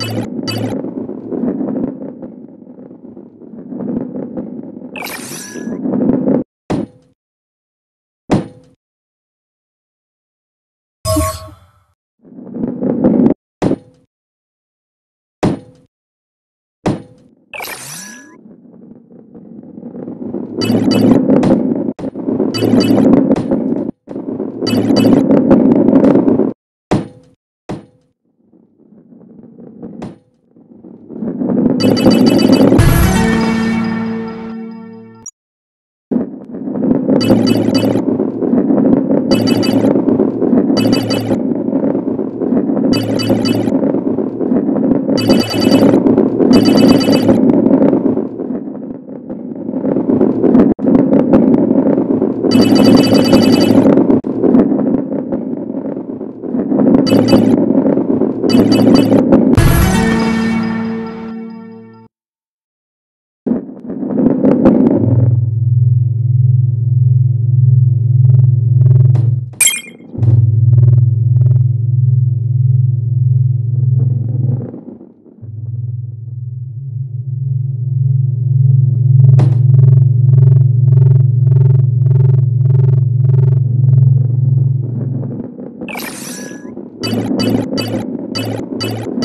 you you Thank you.